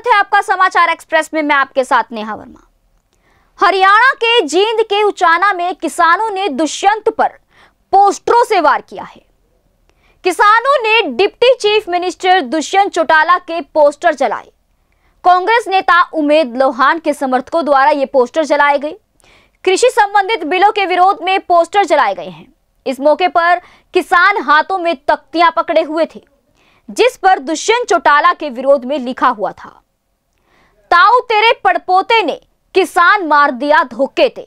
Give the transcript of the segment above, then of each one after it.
स्वागत है आपका समाचार एक्सप्रेस में। मैं आपके साथ नेहा वर्मा। हरियाणा के जींद के उचाना में किसानों ने दुष्यंत पर पोस्टरों से वार किया है। किसानों ने deputy chief minister Dushyant Chautala के पोस्टर जलाए। कांग्रेस नेता उमेद लोहान के समर्थकों द्वारा ये पोस्टर जलाए गए। कृषि संबंधित बिलों के विरोध में पोस्टर जलाए गए हैं। इस मौके पर किसान हाथों में तख्तियाँ पकड़े हुए थे, जिस पर दुष्यंत चौटाला के विरोध में लिखा हुआ था। ताऊ तेरे पड़पोते ने किसान मार दिया धोखे थे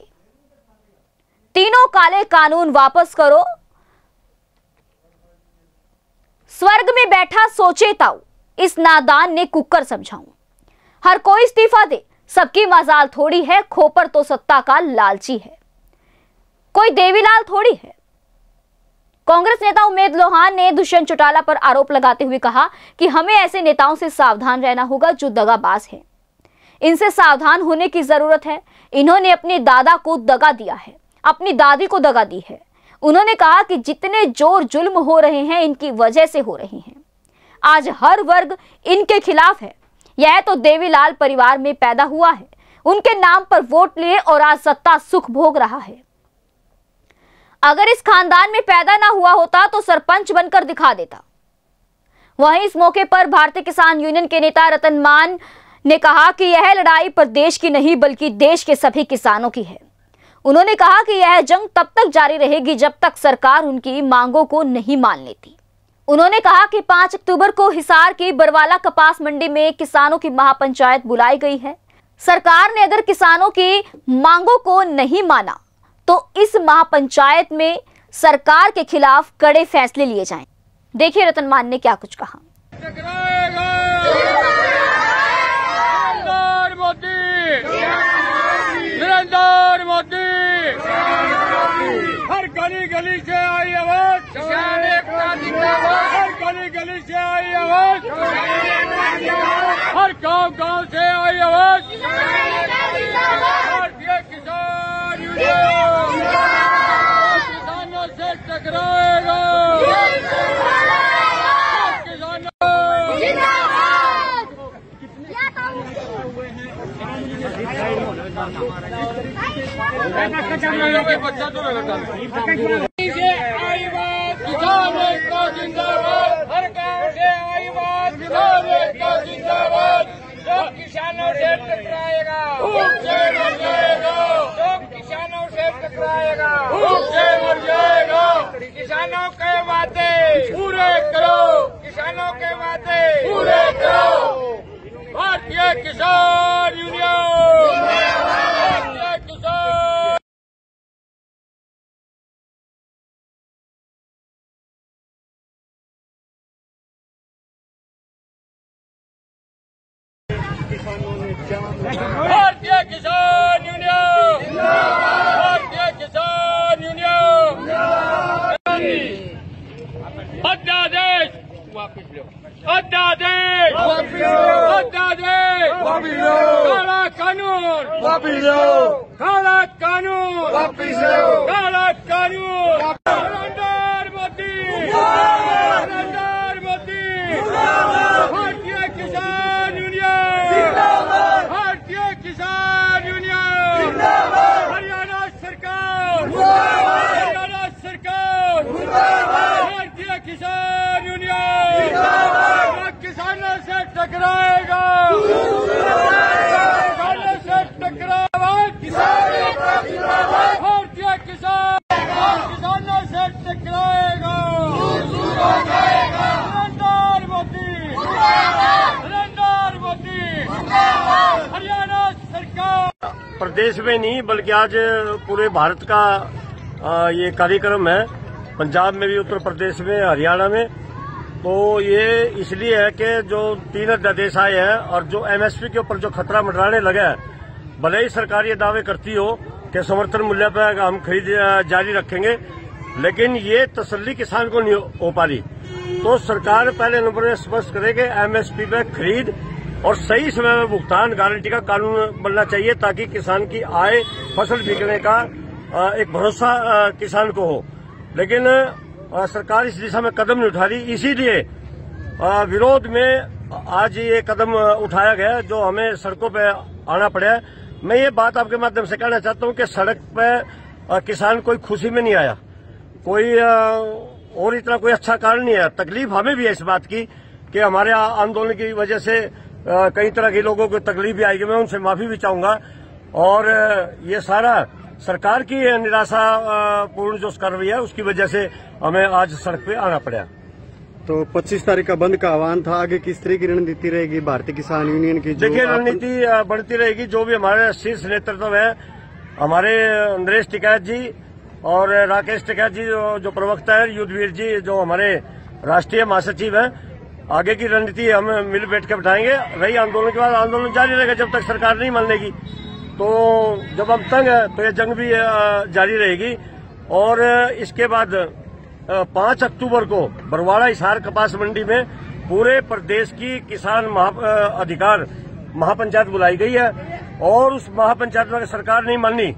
तीनों काले कानून वापस करो। स्वर्ग में बैठा सोचे ताऊ, इस नादान ने कुकर समझाऊं। हर कोई इस्तीफा दे, सबकी मजाल थोड़ी है, खोपर तो सत्ता का लालची है। कोई देवीलाल थोड़ी है। कांग्रेस नेता उमेद लोहान ने दुष्यंत चौटाला पर आरोप लगाते हुए कहा कि हमें ऐसे नेताओं से सावधान रहना होगा जो दगाबाज हैं। इनसे सावधान होने की ज़रूरत है। इन्होंने अपने दादा को दगा दिया है। अपनी दादी को दगा दी है। उन्होंने कहा कि जितने ज़ोर जुल्म हो रहे हैं, इनकी वजह से हो रहे हैं। आज हर वर्ग इनके खिलाफ है। यह तो देवीलाल परिवार में पैदा हुआ है। उनके नाम पर वोट लिए और आज सत्ता सुख भोग रहा है। अगर इस खानदान में पैदा ना हुआ होता तो सरपंच बनकर दिखा देता। वहीं इस मौके पर भारतीय किसान यूनियन के नेता रतन मान ने कहा कि यह लड़ाई प्रदेश की नहीं, बल्कि देश के सभी किसानों की है। उन्होंने कहा कि यह जंग तब तक जारी रहेगी जब तक सरकार उनकी मांगों को नहीं मान लेती। उन्होंने कहा कि 5 अक्टूबर को हिसार की बरवाला कपास मंडी में किसानों की महापंचायत बुलाई गई है। सरकार ने अगर किसानों की मांगों को नहीं माना तो इस महापंचायत में सरकार के खिलाफ कड़े फैसले लिए जाएँ। देखिए रतन मान ने क्या कुछ कहा टकराएगा नरेंद्र मोदी नरेंद्र मोदी। हर गली गली से आई आवाज़। हर गली गली से आई आवाज़। हर गाँव गाँव से आई आवाज़। भारतीय किसान यूनियन। किसानों से टकराएगा किसानों बच्चा तो लगा से आई बात किसान से किसान से टकराएगा किसानों के वादे पूरे करो किसानों के वादे पूरे करो भारतीय किसान यूनियन भारतीय किसान भारतीय किसान यूनियन भारतीय किसान यूनियन अध्यादेश वापिस लो अध्यादेश अध्यादेश काला कानून काला कानून काला कानून नरेंद्र मोदी नरेंद्र मोदी भारतीय किसान यूनियन भारतीय किसान यूनियन हरियाणा सरकार हरियाणा सरकार भारतीय किसान यूनियन किसानों से टकराएगा किसानों से टकरावा भारतीय किसान किसानों से टकराएगा नरेंद्र मोदी नरेंद्र मोदी हरियाणा सरकार प्रदेश में नहीं, बल्कि आज पूरे भारत का ये कार्यक्रम है। पंजाब में भी, उत्तर प्रदेश में, हरियाणा में। तो ये इसलिए है कि जो तीन अध्यादेश आए हैं और जो एमएसपी के ऊपर जो खतरा मंडराने लगा है, भले ही सरकार ये दावे करती हो कि समर्थन मूल्य पर हम खरीद जारी रखेंगे, लेकिन ये तसल्ली किसान को नहीं हो पा रही तो सरकार पहले नंबर में स्पष्ट करे कि एमएसपी पे खरीद और सही समय में भुगतान गारंटी का कानून बनना चाहिए ताकि किसान की आय, फ़सल बिकने का एक भरोसा किसान को हो। लेकिन सरकार इस दिशा में कदम नहीं उठा रही। इसीलिए विरोध में आज ये कदम उठाया गया जो हमें सड़कों पर आना पड़ा मैं ये बात आपके माध्यम से कहना चाहता हूँ कि सड़क पर किसान कोई खुशी में नहीं आया। कोई और इतना कोई अच्छा कारण नहीं है तकलीफ़ हमें भी है इस बात की कि हमारे आंदोलन की वजह से कई तरह के लोगों को तकलीफ़ भी आएगी मैं उनसे माफ़ी भी चाहूँगा। और ये सारा सरकार की निराशा पूर्ण जो कर रही है उसकी वजह से हमें आज सड़क पे आना पड़ा। तो 25 तारीख का बंद का आह्वान था आगे किस तरह की रणनीति रहेगी? भारतीय किसान यूनियन की देखिए रणनीति बढ़ती रहेगी जो भी हमारे शीर्ष नेतृत्व है हमारे नरेश टिकैत जी और राकेश टिकैत जी जो, जो प्रवक्ता है युद्धवीर जी जो हमारे राष्ट्रीय महासचिव हैं आगे की रणनीति हम मिल बैठ के बैठाएँगे। रही आंदोलन के बाद आंदोलन जारी रहेगा जब तक सरकार नहीं मान लेगी तो जब हम तंग है तो ये जंग भी जारी रहेगी। और इसके बाद पाँच अक्टूबर को बरवाड़ा हिसार कपास मंडी में पूरे प्रदेश की किसान महा अधिकार महापंचायत बुलाई गई है। और उस महापंचायत में सरकार नहीं माननी,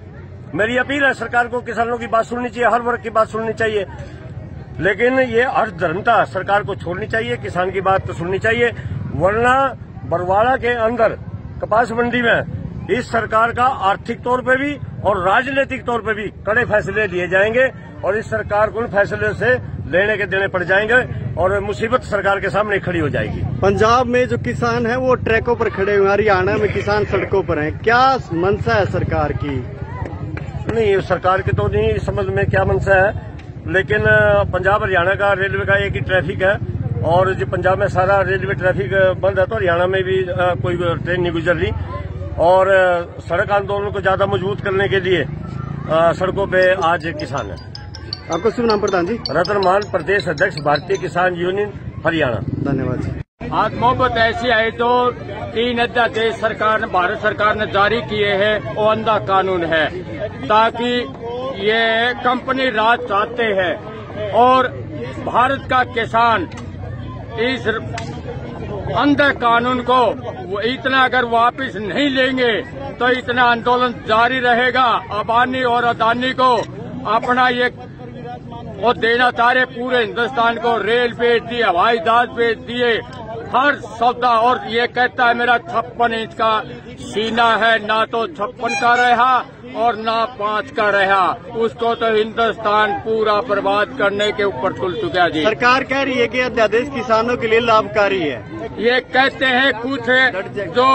मेरी अपील है सरकार को किसानों की बात सुननी चाहिए, हर वर्ग की बात सुननी चाहिए। लेकिन ये अर्धधर्मता सरकार को छोड़नी चाहिए किसान की बात तो सुननी चाहिए। वरना बरवाड़ा के अंदर कपास मंडी में इस सरकार का आर्थिक तौर पे भी और राजनीतिक तौर पे भी कड़े फैसले लिए जाएँगे और इस सरकार को उन फैसले से लेने के देने पड़ जाएँगे और मुसीबत सरकार के सामने खड़ी हो जाएगी। पंजाब में जो किसान है वो ट्रैकों पर खड़े हुए हरियाणा में किसान सड़कों पर हैं। क्या मंशा है सरकार की? नहीं सरकार की तो नहीं समझ में क्या मनसा है। लेकिन पंजाब हरियाणा का रेलवे का एक ही ट्रैफ़िक है और जो पंजाब में सारा रेलवे ट्रैफ़िक बंद है तो हरियाणा में भी कोई ट्रेन नहीं गुजर रही। और सड़क आंदोलन को ज़्यादा मज़बूत करने के लिए सड़कों पे आज किसान है। आपका शुभ नाम प्रधान जी। रतन मान प्रदेश अध्यक्ष भारतीय किसान यूनियन हरियाणा। धन्यवाद जी। आज मोहब्बत ऐसी आई तो तीन अध्यादेश सरकार ने भारत सरकार ने जारी किए हैं वो अंधा कानून है। ताकि ये कंपनी राज चाहते हैं और भारत का किसान इस अंधे कानून को वो इतना अगर वापस नहीं लेंगे तो इतना आंदोलन जारी रहेगा। अबानी और अदानी को अपना ये वो देना चाह रहे पूरे हिंदुस्तान को। रेल बेच दिए, हवाई जहाज़ बेच दिए हर सौदा और ये कहता है मेरा छप्पन इंच का सीना है ना तो छप्पन का रहा और ना पाँच का रहा। उसको तो हिंदुस्तान पूरा बर्बाद करने के ऊपर तुल चुका जी। सरकार कह रही है कि अध्यादेश किसानों के लिए लाभकारी है। ये कहते हैं कुछ है जो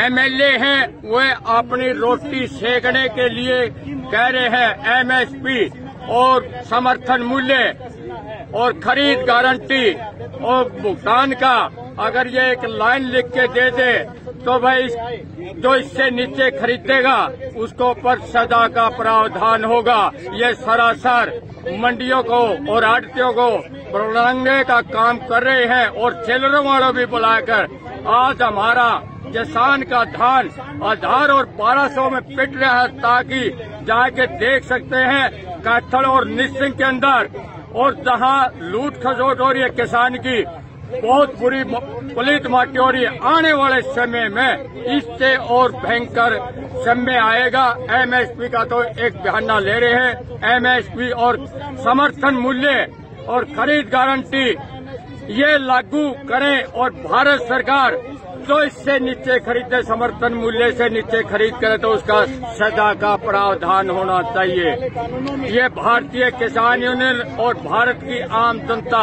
एमएलए हैं वे अपनी रोटी सेकने के लिए कह रहे हैं एमएसपी और समर्थन मूल्य। और खरीद गारंटी और भुगतान का अगर ये एक लाइन लिख के दे दे तो भाई जो इससे नीचे खरीदेगा, उसको पर सजा का प्रावधान होगा। ये सरासर मंडियों को और आड़तियों को बढ़ाने का काम कर रहे हैं और चेलरों वालों भी बुलाकर, आज हमारा किसान का धान आधार और बारह सौ में पिट रहा है ताकि जाके देख सकते हैं, कैथल और निसिंग के अंदर और जहाँ लूट खसोट हो रही है किसान की, बहुत बुरी पलित माटी हो रही है। आने वाले समय में इससे और भयंकर समय आएगा। एमएसपी का तो एक बहाना ले रहे हैं। एमएसपी और समर्थन मूल्य और खरीद गारंटी, ये लागू करें और भारत सरकार जो इससे नीचे खरीदे समर्थन मूल्य से नीचे खरीद करे तो उसका सजा का प्रावधान होना चाहिए। ये भारतीय किसान यूनियन और भारत की आम जनता,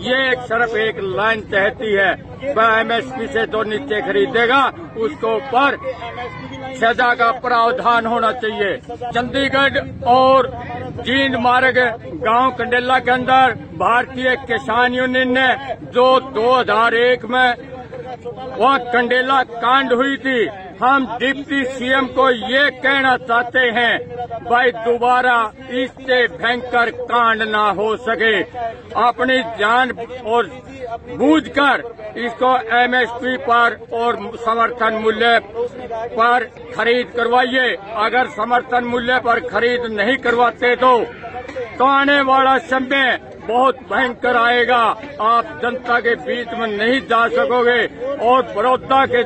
ये एक सिर्फ़ एक लाइन चाहती है, वह एमएसपी से जो नीचे खरीदेगा, उसको ऊपर सजा का प्रावधान होना चाहिए। चंडीगढ़ और जींद मार्ग गाँव कंडेला के अंदर भारतीय किसान यूनियन ने जो 2001 में वहाँ कंडेला कांड हुई थी। हम डिप्टी सीएम को ये कहना चाहते हैं, भाई दोबारा इससे भयंकर कांड ना हो सके। अपनी जान और बूझकर इसको एमएसपी पर और समर्थन मूल्य पर खरीद करवाइए। अगर समर्थन मूल्य पर खरीद नहीं करवाते तो तो आने वाला समय बहुत भयंकर आएगा। आप जनता के बीच में नहीं जा सकोगे। और बड़ौदा के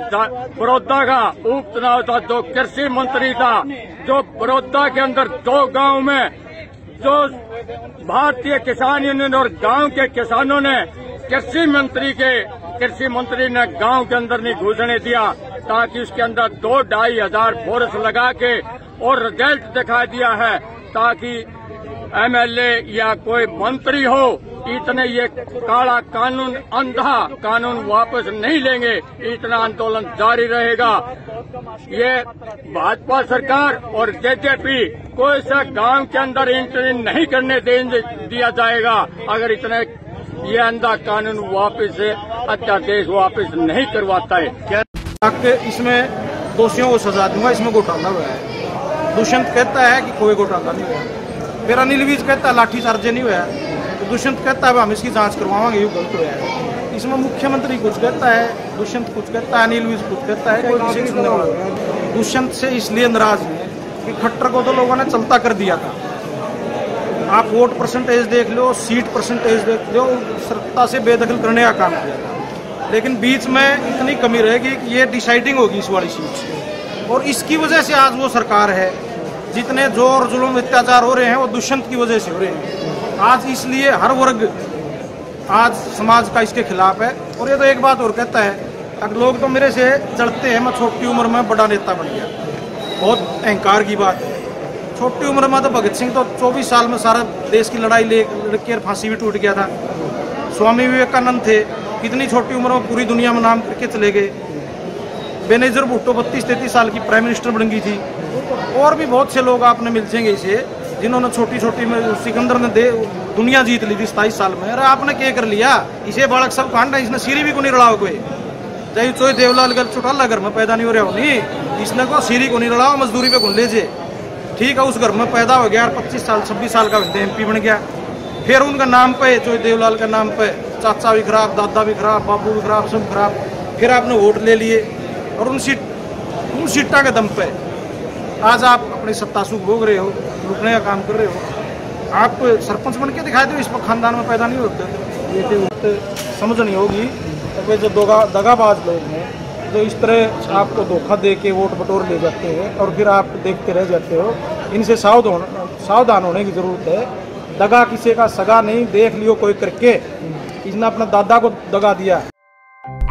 बड़ौदा का उपचुनाव था, जो कृषि मंत्री था, जो बड़ौदा के अंदर दो गाँव में, जो भारतीय किसान यूनियन और गाँव के किसानों ने कृषि मंत्री के, कृषि मंत्री ने गाँव के अंदर नहीं घुसने दिया, ताकि उसके अंदर दो ढाई हज़ार फोरस लगा के और रिज़ल्ट दिखा दिया है, ताकि एमएलए या कोई मंत्री हो, इतने ये काला कानून, अंधा कानून वापस नहीं लेंगे, इतना आंदोलन जारी रहेगा। ये भाजपा सरकार और जेजेपी कोई सा गाँव के अंदर एंट्री नहीं करने देंगे दिया जाएगा। अगर इतने ये अंधा कानून वापस अध्यादेश वापस नहीं करवाता है। क्या इसमें दोषियों को सजा दूँगा, इसमें घोटाला हुआ है। दुष्यंत कहता है कि कोई घोटाला नहीं हुआ फिर अनिल विज कहता है लाठी चार्ज नहीं हुआ तो दुष्यंत कहता है हम इसकी जाँच करवाएँगे ये गलत हुआ है इसमें मुख्यमंत्री कुछ कहता है दुष्यंत कुछ कहता है अनिल विज कुछ कहता है दुष्यंत से इसलिए नाराज़ है कि खट्टर को तो लोगों ने चलता कर दिया था आप वोट परसेंटेज देख लो सीट परसेंटेज देख लो सत्ता से बेदखल करने का काम किया लेकिन बीच में इतनी कमी रहेगी कि ये डिसाइडिंग होगी इस वाली सीट और इसकी वजह से आज वो सरकार है जितने ज़ोर जुल्म अत्याचार हो रहे हैं वो दुष्यंत की वजह से हो रहे हैं। आज इसलिए हर वर्ग, आज समाज का इसके खिलाफ है। और ये तो एक बात और कहता है अब लोग तो मेरे से चढ़ते हैं, मैं छोटी उम्र में बड़ा नेता बन गया। बहुत अहंकार की बात है। छोटी उम्र में तो भगत सिंह तो 24 साल में सारा देश की लड़ाई ले, लड़के फांसी भी टूट गया था। स्वामी विवेकानंद थे, कितनी छोटी उम्र में पूरी दुनिया में नाम करके चले गए। बेनेजर भुट्टो बत्तीस, तैतीस साल की प्राइम मिनिस्टर बन गई थी। और भी बहुत से लोग आपने मिल जाएँगे इसे, जिन्होंने छोटी छोटी में सिकंदर ने दे, दुनिया जीत ली थी सताईस साल में। अरे आपने क्या कर लिया? इसे बालक सब कांड है, इसने सीरी भी को नहीं लड़ाओ कोई चाहे चोई देवलाल गल चुटाला घर में पैदा नहीं हो रहा हो, नहीं, इसने को सीरी को नहीं लड़ाओ, मजदूरी पे घूम लीजिए। ठीक है, उस घर में पैदा हो गया पच्चीस साल, छब्बीस साल का एमपी बन गया। फिर उनका नाम पे चोई देवलाल का नाम पे, चाचा भी खराब, दादा भी खराब, बाबू भी खराब, सब खराब। फिर आपने वोट ले लिए और उन सीट, उन सीटा के दम पे आज आप अपनी सत्ता सुख भोग रहे हो, लुटने का काम कर रहे हो। आप सरपंच बन के दिखाई दो, इस खानदान में पैदा नहीं होते। ये तो समझ नहीं होगी। तो जो दगा, दगाबाज लोग हैं, जो इस तरह आपको धोखा दे के वोट बटोर ले जाते हैं और फिर आप देखते रह जाते हो, इनसे सावधान सावधान होने की ज़रूरत है। दगा किसी का सगा नहीं, देख लियो कोई करके। इसने अपना दादा को दगा दिया।